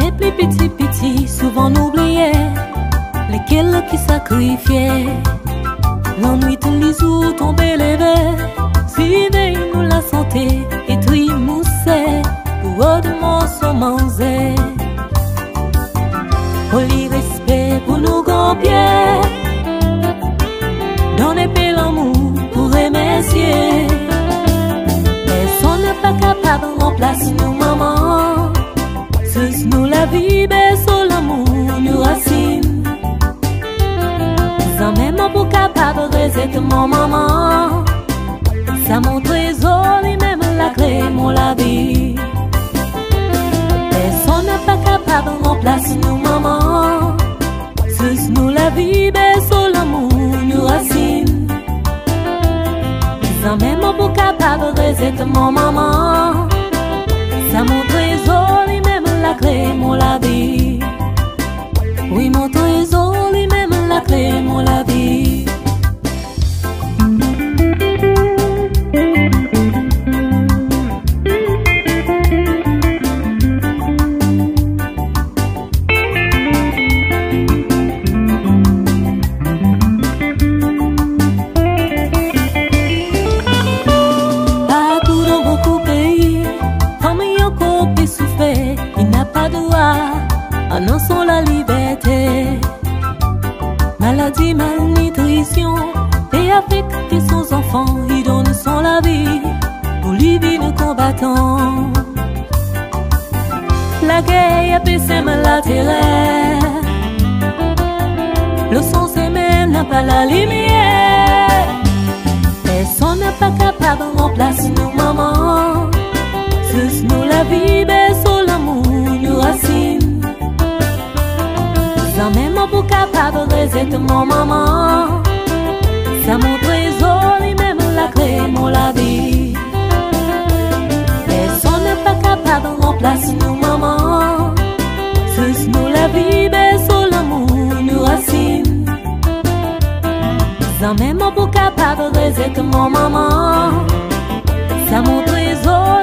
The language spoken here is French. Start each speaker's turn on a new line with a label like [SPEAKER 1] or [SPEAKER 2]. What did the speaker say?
[SPEAKER 1] Les plus petits petits souvent oubliés. Lesquels qui sacrifiaient. L'ennui tous les jours tombait les verres Si nous la santé et trimoussait Pour autrement s'en manger Pour respect pour nos grands pieds Dans les l'amour pour remercier. Personne n'est pas capable de remplacer nous nous la vie, sur l'amour, nous racine. Sans même pour capable de mon maman. Ça mon trésor, et même la clé, mon la vie. Personne n'est pas capable de remplacer nos mamans. C'est nous la vie, sur l'amour, nous racine. Sans même pour capable de mon maman. Ça mon trésor, et même même la clé, Maladie, malnutrition, et affecter son enfant, il donne son la vie pour lui vivre combattant. La guerre a baissé la terre, le son s'émène n'a pas la lumière. Personne n'est pas capable de remplacer nos mamans. mon maman. Ça mon trésor et même la clé mon la vie Personne n'est pas capable de remplacer nous maman C'est nous la vie, ben, mais sur l'amour nous racine. Sans même pour capable de que mon maman. Ça mon trésor